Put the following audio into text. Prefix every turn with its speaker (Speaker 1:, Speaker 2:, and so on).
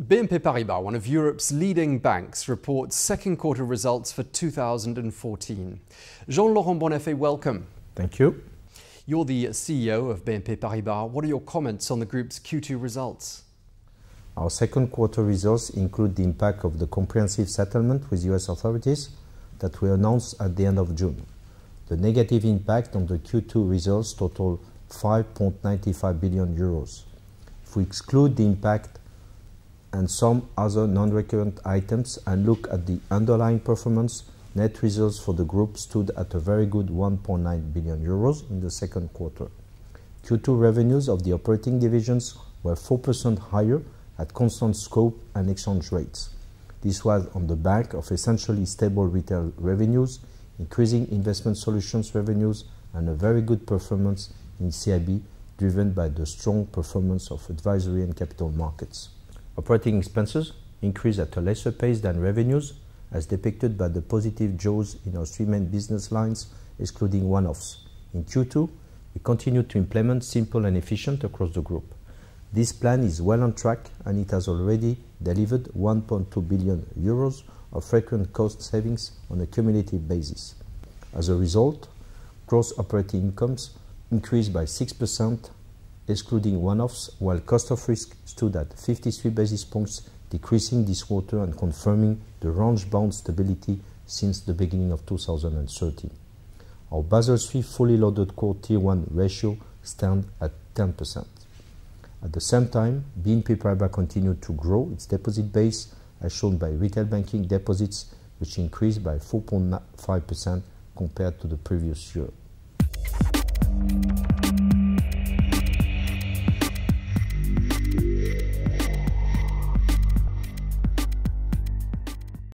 Speaker 1: BNP Paribas, one of Europe's leading banks, reports second quarter results for 2014. Jean-Laurent Bonnafé, welcome.
Speaker 2: Thank you.
Speaker 1: You're the CEO of BNP Paribas. What are your comments on the group's Q2 results?
Speaker 2: Our second quarter results include the impact of the comprehensive settlement with US authorities that we announced at the end of June. The negative impact on the Q2 results total 5.95 billion euros. If we exclude the impact and some other non-recurrent items and look at the underlying performance, net results for the group stood at a very good 1.9 billion euros in the second quarter. Q2 revenues of the operating divisions were 4% higher at constant scope and exchange rates. This was on the back of essentially stable retail revenues, increasing investment solutions revenues, and a very good performance in CIB, driven by the strong performance of advisory and capital markets. Operating expenses increased at a lesser pace than revenues, as depicted by the positive jaws in our three main business lines, excluding one-offs. In Q2, we continued to implement Simple and Efficient across the group. This plan is well on track, and it has already delivered 1.2 billion euros of frequent cost savings on a cumulative basis. As a result, gross operating incomes increased by 6% excluding one-offs, while cost of risk stood at 53 basis points, decreasing this quarter and confirming the range-bound stability since the beginning of 2013. Our Basel III fully loaded core Tier 1 ratio stands at 10%. At the same time, BNP Paribas continued to grow its deposit base, as shown by retail banking deposits, which increased by 4.5% compared to the previous year.